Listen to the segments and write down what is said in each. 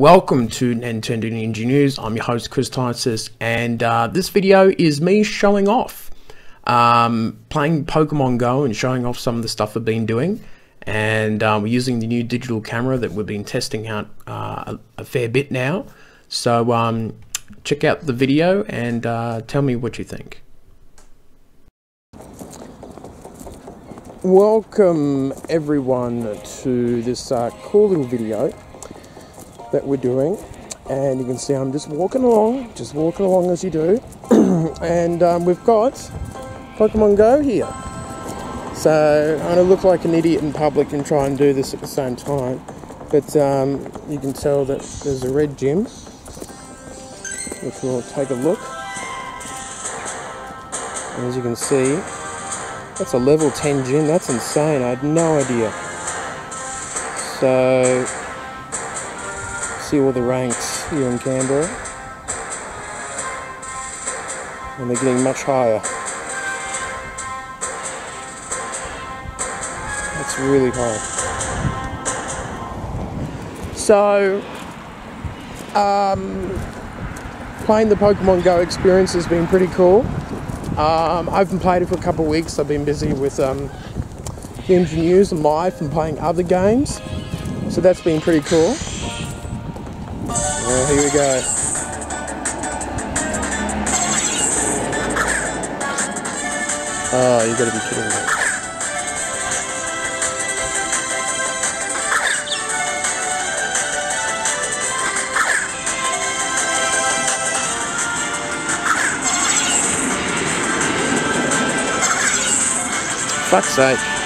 Welcome to Nintendo Ninja News. I'm your host Chris Tysis, and uh, this video is me showing off um, playing Pokemon Go and showing off some of the stuff I've been doing. And um, we're using the new digital camera that we've been testing out uh, a, a, fair bit now. So um, check out the video and uh, tell me what you think. Welcome everyone to this uh, cool little video that we're doing. And you can see I'm just walking along just walking along as you do. And um, we've got Pokemon Go here. So I'm gonna look like an idiot in public and try and do this at the same time. But um, you can tell that there's a red gym which we'll take a look. And as you can see that's a level 10 gym. That's insane. I had no idea. So see all the ranks here in Canberra. And they're getting much higher. That's really high. So, um, playing the Pokemon Go experience has been pretty cool. Um, I haven't played it for a couple of weeks. I've been busy with um, games and news and life and playing other games. So that's been pretty cool. Well, here we go. Oh, you gotta be kidding me. Fuck's sake.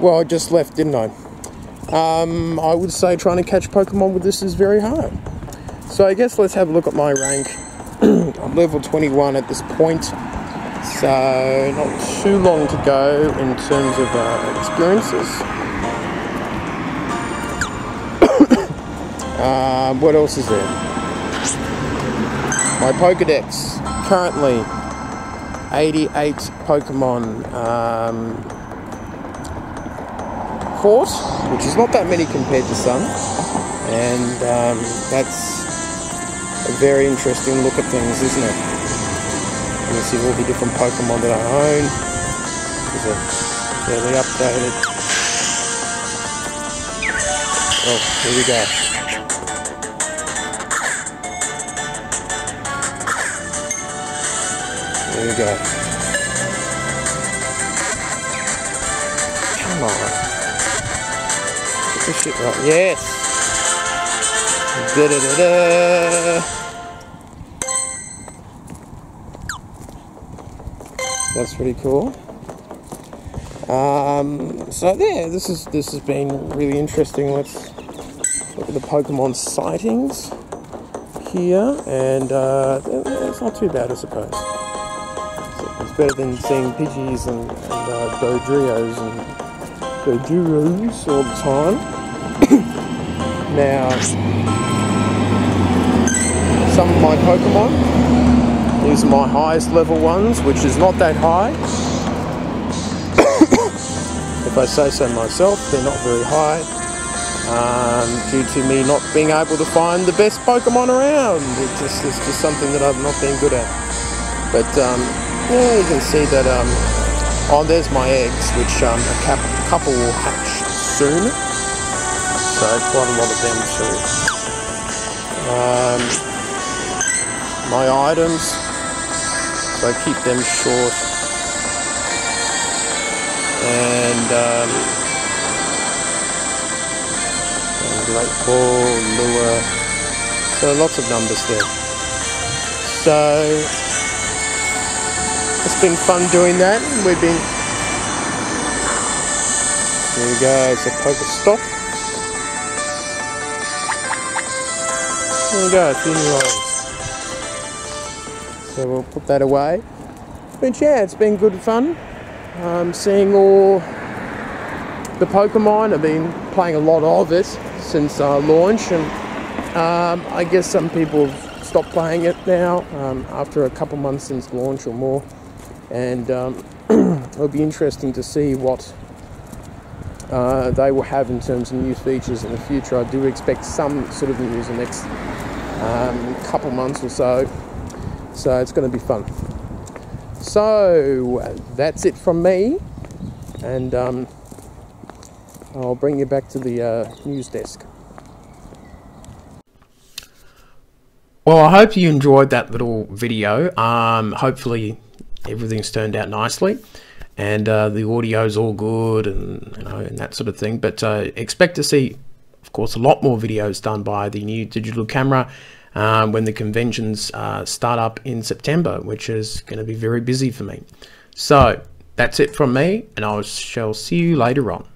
Well, I just left, didn't I? Um, I would say trying to catch Pokemon with this is very hard. So I guess let's have a look at my rank. I'm level 21 at this point. So not too long to go in terms of uh, experiences. uh, what else is there? My Pokedex currently 88 Pokemon. Um, which is not that many compared to some, and um, that's a very interesting look at things, isn't it? You can see all the different Pokemon that I own. These are fairly updated. Oh, here we go. There we go. Come on right. Yes. Da -da -da -da. That's pretty cool. Um, so yeah, this is this has been really interesting. Let's look at the Pokemon sightings here, and uh, it's not too bad, I suppose. It's better than seeing Pidgeys and, and uh, Dodrios and Doduos all the time. now, some of my Pokemon, these are my highest level ones, which is not that high. if I say so myself, they're not very high. Um, due to me not being able to find the best Pokemon around. It's just, it's just something that I've not been good at. But um, yeah, you can see that. Um, oh, there's my eggs, which um, a couple will hatch soon so quite a lot of them too. Um, my items, so I keep them short. And, um, great ball, lure, so lots of numbers there. So it's been fun doing that. We've been there we go, it's a PokeStop. There we go, new rolls. So we'll put that away. But yeah, it's been good fun. Um, seeing all the Pokemon. I've been playing a lot of it since uh, launch, and um, I guess some people have stopped playing it now um, after a couple months since launch or more. And um, it'll be interesting to see what uh, they will have in terms of new features in the future. I do expect some sort of news in the next um, couple months or so, so it's going to be fun. So that's it from me, and um, I'll bring you back to the uh, news desk. Well, I hope you enjoyed that little video. Um, hopefully, everything's turned out nicely and uh, the audio's all good and you know and that sort of thing. But uh, expect to see, of course, a lot more videos done by the new digital camera um, when the conventions uh, start up in September, which is going to be very busy for me. So that's it from me, and I shall see you later on.